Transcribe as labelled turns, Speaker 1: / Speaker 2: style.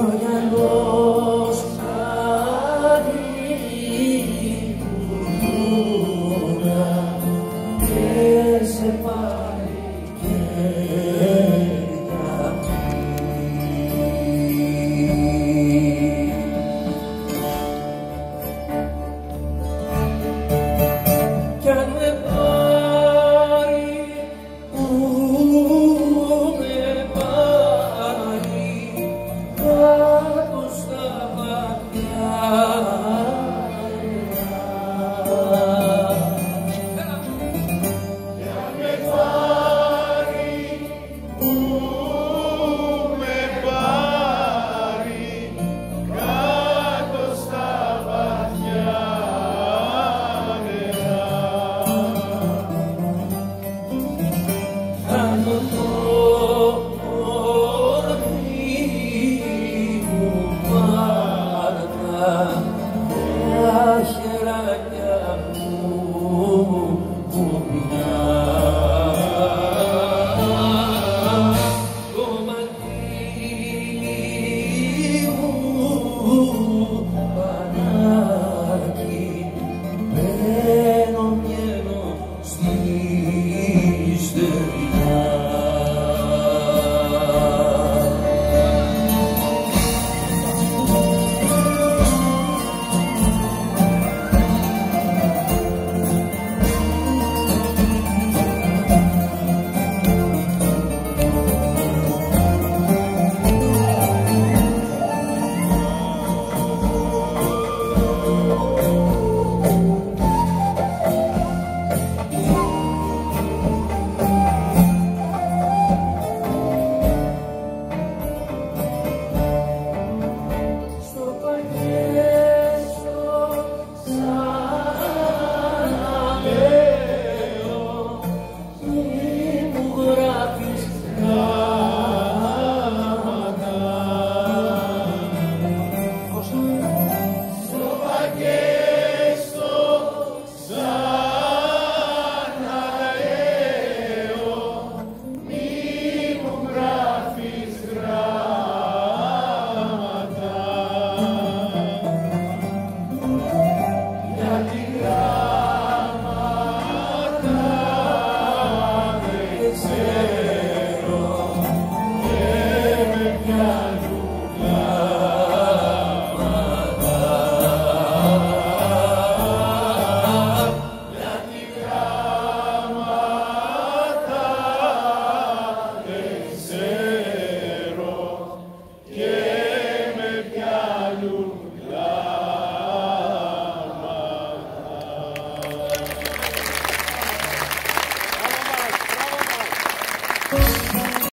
Speaker 1: 我看过 يا أبونا